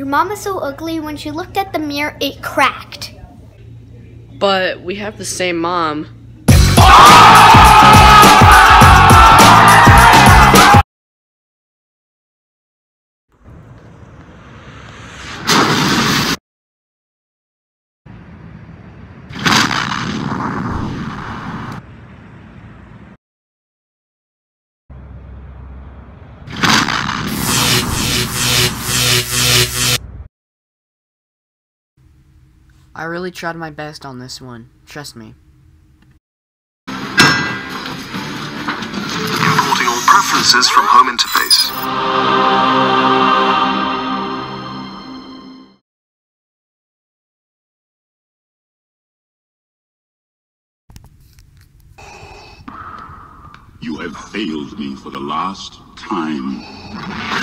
Your mom is so ugly when she looked at the mirror, it cracked. But we have the same mom. Ah! I really tried my best on this one. Trust me. Importing all preferences from home interface. You have failed me for the last time.